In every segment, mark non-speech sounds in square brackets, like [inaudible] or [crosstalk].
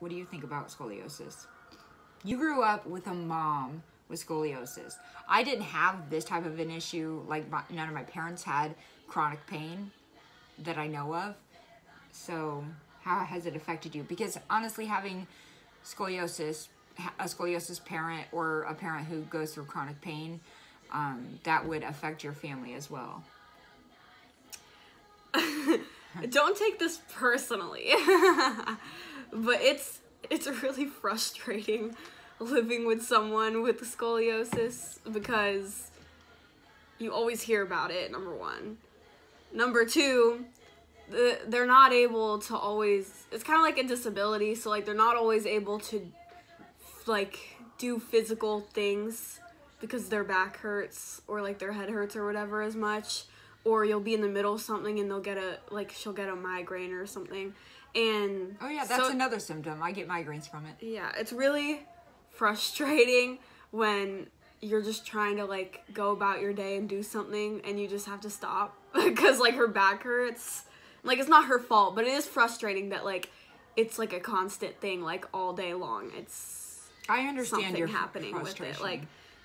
what do you think about scoliosis? You grew up with a mom with scoliosis. I didn't have this type of an issue. Like my, none of my parents had chronic pain that I know of. So how has it affected you? Because honestly, having scoliosis, a scoliosis parent or a parent who goes through chronic pain, um, that would affect your family as well. [laughs] Don't take this personally, [laughs] but it's it's really [laughs] frustrating living with someone with scoliosis because you always hear about it. Number one, number two, the, they're not able to always. It's kind of like a disability, so like they're not always able to like do physical things because their back hurts or like their head hurts or whatever as much or you'll be in the middle of something and they'll get a like she'll get a migraine or something and Oh yeah, that's so- another symptom. I get migraines from it. yeah it's really frustrating when you're just trying to like go about your day and do something and you just have to stop [laughs] because like her back hurts. Like it's not her fault but it is frustrating that like it's like a constant thing like all day long. It's I understand something your happening with it like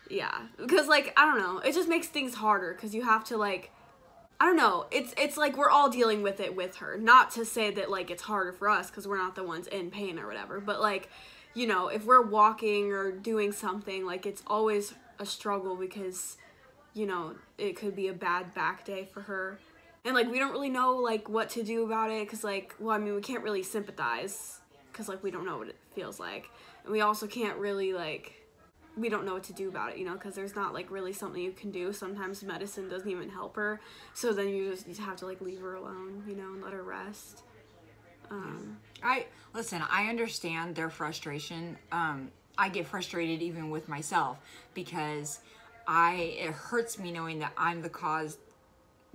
yeah. Because like i don't know. It just makes things harder because you have to like i don't know. It's it's like we're all dealing with it with her. Not to say that like it's harder for us because we're not the ones in pain or whatever but like you know if we're walking or doing something like it's always a struggle because you know it could be a bad back day for her. And like we don't really know like what to do about it because like well i mean we can't really sympathize because like we don't know what it feels like. And we also can't really like we don't know what to do about it you know because there's not like really something you can do sometimes medicine doesn't even help her so then you just you have to like leave her alone you know and let her rest um I listen. I understand their frustration. Um, I get frustrated even with myself because I it hurts me knowing that I'm the cause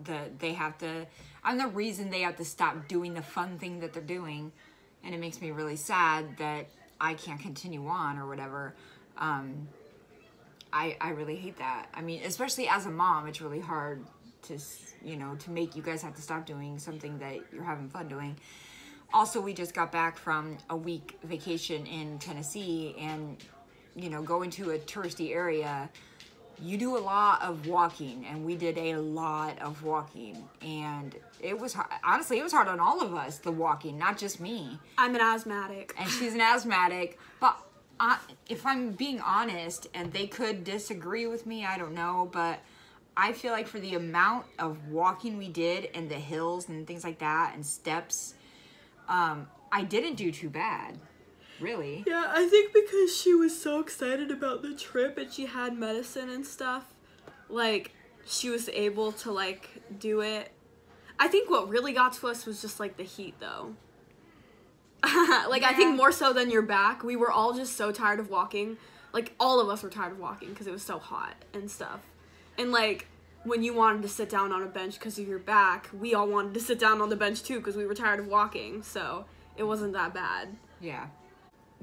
that they have to. I'm the reason they have to stop doing the fun thing that they're doing, and it makes me really sad that I can't continue on or whatever. Um, I I really hate that. I mean, especially as a mom, it's really hard to you know to make you guys have to stop doing something that you're having fun doing. Also we just got back from a week vacation in tennessee and you know going to a touristy area you do a lot of walking and we did a lot of walking. And it was har- honestly it was hard on all of us the walking not just me. I'm an asthmatic. And she's an asthmatic but If i'm being honest and they could disagree with me i don't know but i feel like for the amount of walking we did and the hills and things like that and steps um, i didn't do too bad really Yeah, I think because she was so excited about the trip and she had medicine and stuff, like she was able to like do it. I think what really got to us was just like the heat though. [laughs] like I think more so than your back. We were all just so tired of walking. Like all of us were tired of walking because it was so hot and stuff. And like when you wanted to sit down on a bench because of your back, we all wanted to sit down on the bench too because we were tired of walking. So it wasn't that bad. Yeah.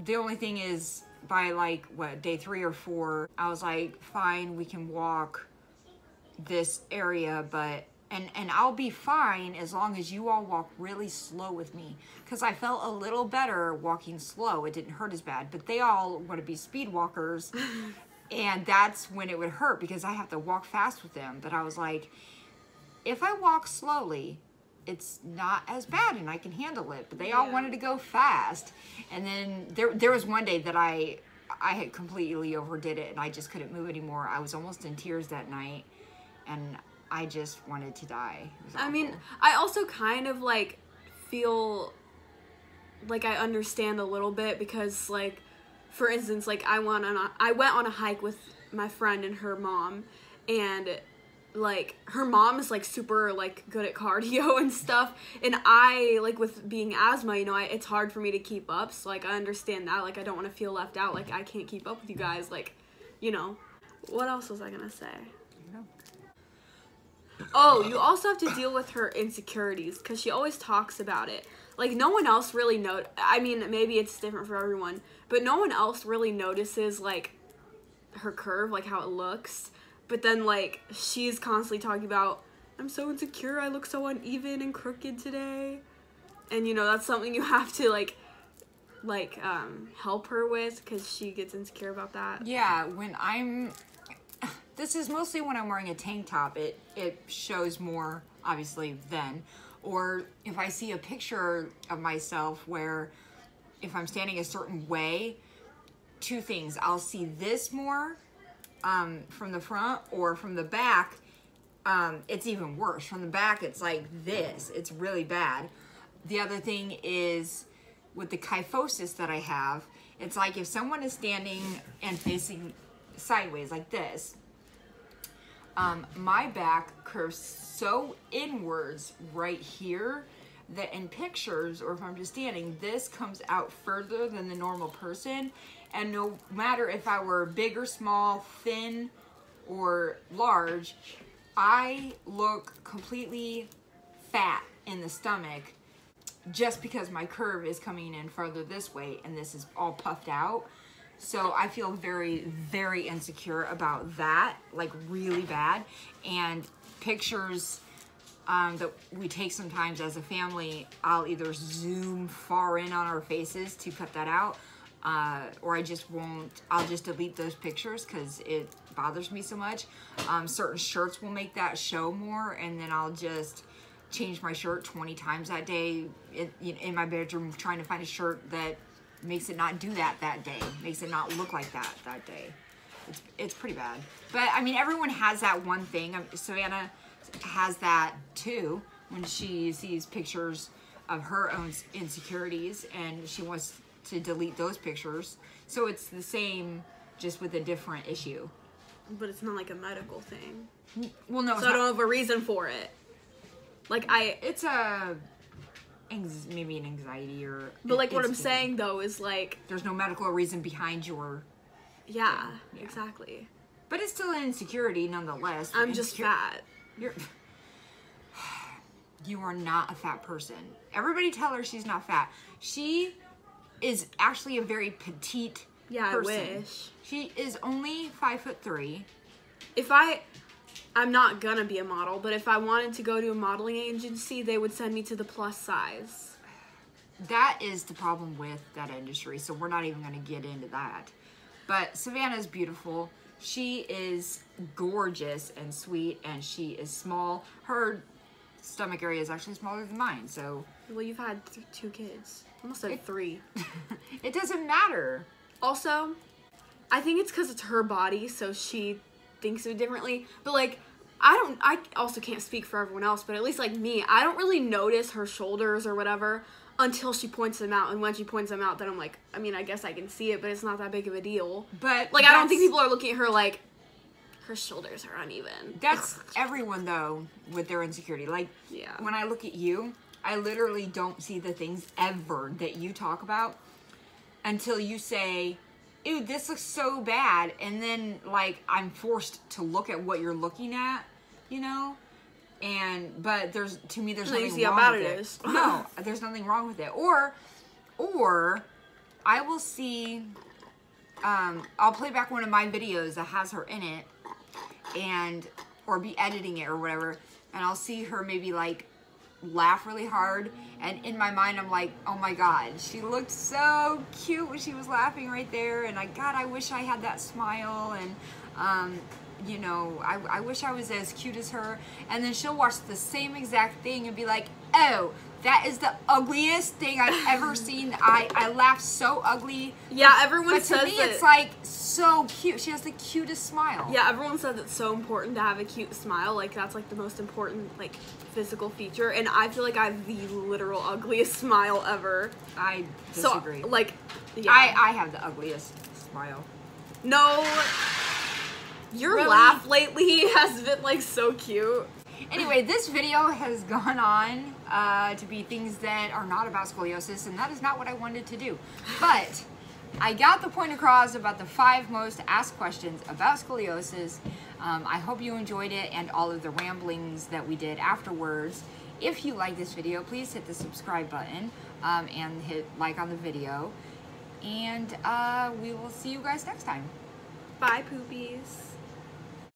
The only thing is, by like, what, day three or four, I was like, fine, we can walk this area, but. And, and I'll be fine as long as you all walk really slow with me. Because I felt a little better walking slow. It didn't hurt as bad. But they all want to be speed walkers. [laughs] and that's when it would hurt because I have to walk fast with them. But I was like, if I walk slowly, it's not as bad and I can handle it. But they all Yeah. wanted to go fast. And then there there was one day that I I had completely overdid it and I just couldn't move anymore. I was almost in tears that night and I just wanted to die. I mean. I also kind of like feel like I understand a little bit because like for instance, like I went on a, I went on a hike with my friend and her mom and like her mom is like super like good at cardio [laughs] and stuff and I like with being asthma, you know, I, it's hard for me to keep up. So like I understand that like I don't want to feel left out like I can't keep up with you guys like, you know. What else was I going to say? No. Oh, you also have to deal with her insecurities because she always talks about it. Like no one else really know. I mean, maybe it's different for everyone, but no one else really notices like her curve, like how it looks. But then like she's constantly talking about, I'm so insecure. I look so uneven and crooked today, and you know that's something you have to like like um help her with because she gets insecure about that. Yeah, when I'm this is mostly when I'm wearing a tank top. It it shows more obviously then. Or if I see a picture of myself where if I'm standing a certain way, two things. I'll see this more um, from the front or from the back. Um, it's even worse. From the back, it's like this. It's really bad. The other thing is with the kyphosis that I have, it's like if someone is standing and facing sideways like this, um, my back curves so inwards right here that in pictures or if I'm just standing, this comes out further than the normal person. And no matter if I were big or small, thin or large, I look completely fat in the stomach just because my curve is coming in further this way and this is all puffed out. So I feel very, very insecure about that, like really bad. And pictures um, that we take sometimes as a family, I'll either zoom far in on our faces to cut that out, uh, or I just won't, I'll just delete those pictures because it bothers me so much. Um, certain shirts will make that show more, and then I'll just change my shirt 20 times that day in, in my bedroom trying to find a shirt that makes it not do that that day, makes it not look like that that day. It's, it's pretty bad. But I mean, everyone has that one thing. Um, Savannah has that too when she sees pictures of her own insecurities and she wants to delete those pictures. So it's the same, just with a different issue. But it's not like a medical thing. Well, no, so I don't have a reason for it. Like I, it's a maybe an anxiety or. But like what I'm saying though is like there's no medical reason behind your. Yeah, yeah. exactly. But it's still an insecurity nonetheless. I'm just fat. You're. [sighs] You are not a fat person. Everybody tell her she's not fat. She is actually a very petite yeah, person. I wish. She is only five foot three. If I I'm not gonna be a model, but if I wanted to go to a modeling agency, they would send me to the plus size. That is the problem with that industry, so we're not even gonna get into that. But Savannah's beautiful. She is gorgeous and sweet, and she is small. Her stomach area is actually smaller than mine, so. Well, you've had th two kids. Almost had three. [laughs] it doesn't matter. Also, I think it's because it's her body, so she thinks of it differently. But like, I don't. I also can't speak for everyone else, but at least like me, I don't really notice her shoulders or whatever until she points them out. And when she points them out, then I'm like, I mean, I guess I can see it, but it's not that big of a deal. But like, I don't think people are looking at her like her shoulders are uneven. That's everyone though with their insecurity. Like, yeah. when I look at you, I literally don't see the things ever that you talk about until you say, ew, this looks so bad. And then, like, I'm forced to look at what you're looking at, you know? And, but there's, to me, there's nothing wrong with it. Is. no, [laughs] there's nothing wrong with it. Or, or, I will see, um, I'll play back one of my videos that has her in it and, or be editing it or whatever, and I'll see her maybe like laugh really hard and in my mind I'm like oh my god she looked so cute when she was laughing right there and I god I wish I had that smile and um, you know I, I wish I was as cute as her. And then she'll watch the same exact thing and be like oh that is the ugliest thing I've ever [laughs] seen. I, I laugh so ugly. Yeah, everyone but says to me it's like so cute. She has the cutest smile. Yeah, everyone says it's so important to have a cute smile. Like that's like the most important like physical feature. And I feel like I have the literal ugliest [laughs] smile ever. I disagree. So like, yeah. I I have the ugliest smile. No. Your really? laugh lately [laughs] has been like so cute. Anyway, this video has gone on uh, to be things that are not about scoliosis, and that is not what I wanted to do. But I got the point across about the five most asked questions about scoliosis. Um, I hope you enjoyed it and all of the ramblings that we did afterwards. If you like this video, please hit the subscribe button um, and hit like on the video. And uh, we will see you guys next time. Bye, poopies.